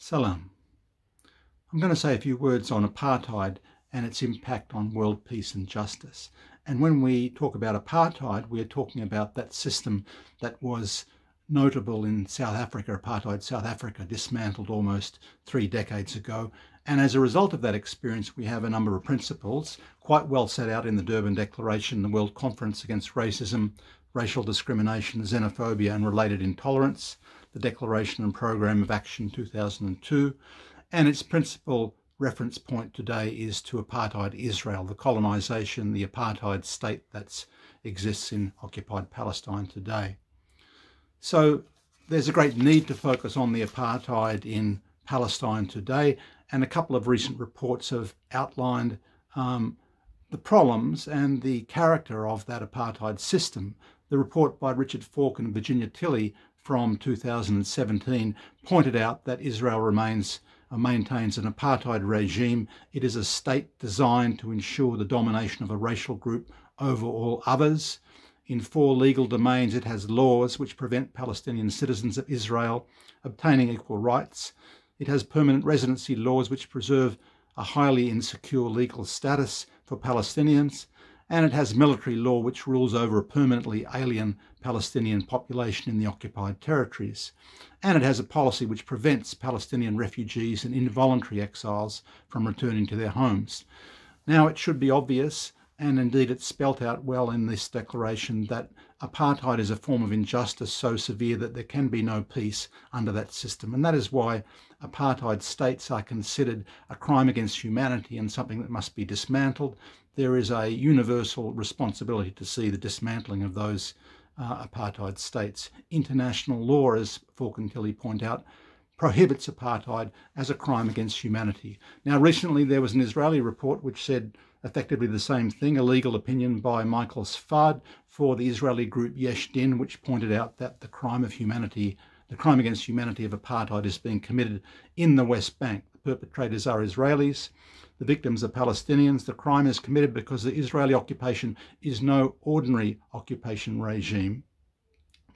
Salam. I'm going to say a few words on apartheid and its impact on world peace and justice. And when we talk about apartheid, we're talking about that system that was notable in South Africa, apartheid South Africa, dismantled almost three decades ago. And as a result of that experience, we have a number of principles quite well set out in the Durban Declaration, the World Conference Against Racism, Racial Discrimination, Xenophobia and Related Intolerance, the Declaration and Programme of Action 2002, and its principal reference point today is to apartheid Israel, the colonisation, the apartheid state that exists in occupied Palestine today. So there's a great need to focus on the apartheid in Palestine today, and a couple of recent reports have outlined um, the problems and the character of that apartheid system. The report by Richard Falk and Virginia Tilley from 2017 pointed out that Israel remains uh, maintains an apartheid regime. It is a state designed to ensure the domination of a racial group over all others. In four legal domains, it has laws which prevent Palestinian citizens of Israel obtaining equal rights. It has permanent residency laws which preserve a highly insecure legal status for Palestinians and it has military law which rules over a permanently alien Palestinian population in the occupied territories. And it has a policy which prevents Palestinian refugees and involuntary exiles from returning to their homes. Now, it should be obvious, and indeed it's spelt out well in this declaration, that apartheid is a form of injustice so severe that there can be no peace under that system. And that is why apartheid states are considered a crime against humanity and something that must be dismantled there is a universal responsibility to see the dismantling of those uh, apartheid states. International law, as Falk and Tilley point out, prohibits apartheid as a crime against humanity. Now, recently there was an Israeli report which said effectively the same thing, a legal opinion by Michael Sfard for the Israeli group Yesh Din, which pointed out that the crime of humanity, the crime against humanity of apartheid is being committed in the West Bank. The perpetrators are Israelis. The victims are Palestinians. The crime is committed because the Israeli occupation is no ordinary occupation regime,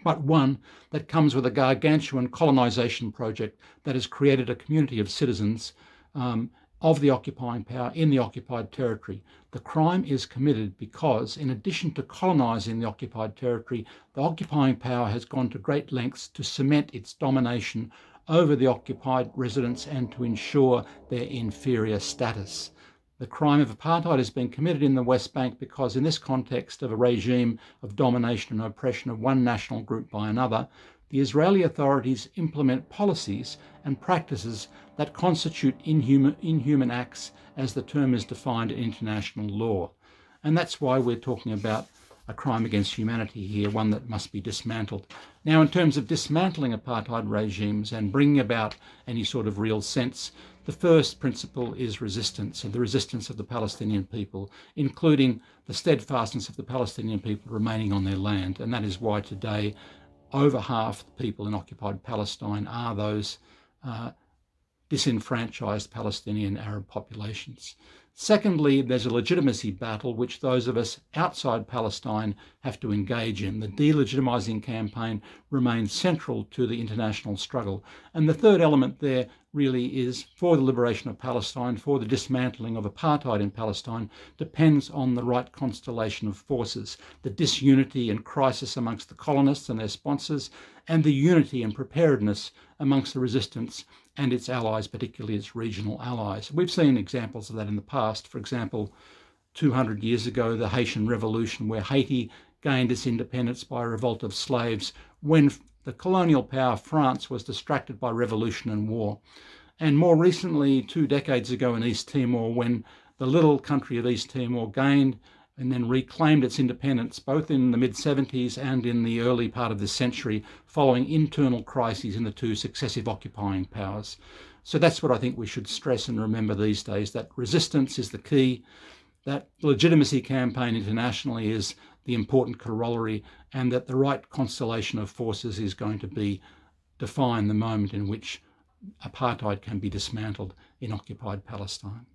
but one that comes with a gargantuan colonization project that has created a community of citizens um, of the occupying power in the occupied territory. The crime is committed because, in addition to colonizing the occupied territory, the occupying power has gone to great lengths to cement its domination over the occupied residents and to ensure their inferior status. The crime of apartheid has been committed in the West Bank because, in this context of a regime of domination and oppression of one national group by another, the Israeli authorities implement policies and practices that constitute inhuman, inhuman acts as the term is defined in international law. And that's why we're talking about a crime against humanity here, one that must be dismantled. Now, in terms of dismantling apartheid regimes and bringing about any sort of real sense, the first principle is resistance and the resistance of the Palestinian people, including the steadfastness of the Palestinian people remaining on their land. And that is why today over half the people in occupied Palestine are those uh, disenfranchised Palestinian Arab populations. Secondly, there's a legitimacy battle which those of us outside Palestine have to engage in. The delegitimising campaign remains central to the international struggle. And the third element there really is for the liberation of Palestine, for the dismantling of apartheid in Palestine, depends on the right constellation of forces, the disunity and crisis amongst the colonists and their sponsors, and the unity and preparedness amongst the resistance and its allies, particularly its regional allies. We've seen examples of that in the past. For example, 200 years ago, the Haitian Revolution, where Haiti gained its independence by a revolt of slaves when the colonial power France was distracted by revolution and war. And more recently, two decades ago in East Timor, when the little country of East Timor gained and then reclaimed its independence both in the mid 70s and in the early part of this century following internal crises in the two successive occupying powers. So that's what I think we should stress and remember these days that resistance is the key, that legitimacy campaign internationally is the important corollary, and that the right constellation of forces is going to be define the moment in which apartheid can be dismantled in occupied Palestine.